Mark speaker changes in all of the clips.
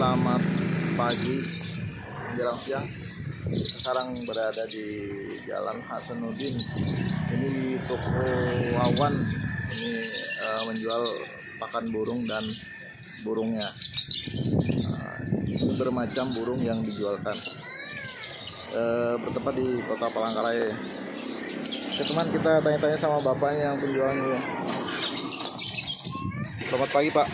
Speaker 1: selamat pagi menjelang siang. Sekarang berada di Jalan Hasanuddin. Ini di toko Wawan. Ini eh, menjual pakan burung dan burungnya. Ini bermacam burung yang dijualkan. Eh, bertempat di Kota Palangkaraya. Oke teman kita tanya-tanya sama bapaknya yang penjualnya. ya. Selamat pagi Pak.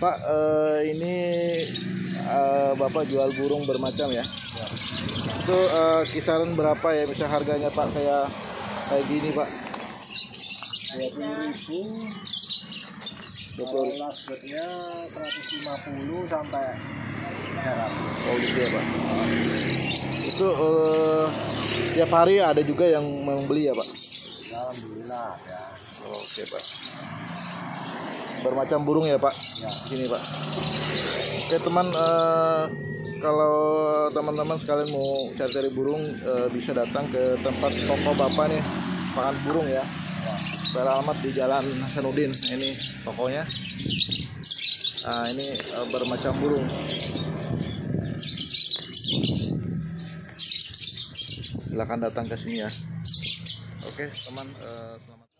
Speaker 1: Pak, eh, ini eh, Bapak jual burung bermacam ya? Itu eh, kisaran berapa ya bisa harganya Pak kayak kayak gini Pak?
Speaker 2: dua puluh ribu
Speaker 1: Dua
Speaker 2: last bird-nya 150 sampai 300
Speaker 1: Oh gitu ya Pak. Itu eh, tiap hari ada juga yang membeli ya Pak?
Speaker 2: alhamdulillah ya
Speaker 1: Oke Pak. Bermacam burung ya Pak?
Speaker 2: ya
Speaker 1: Sini Pak. Oke teman, eh, kalau teman-teman sekalian mau cari-cari burung eh, bisa datang ke tempat toko bapak nih, pakan burung ya. Beralamat di Jalan Hasanuddin. Ini tokonya. Nah, ini eh, bermacam burung. Silakan datang ke sini ya. Oke teman, eh, selamat.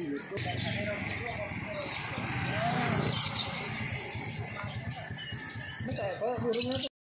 Speaker 2: Ini kayak apa burungnya tuh?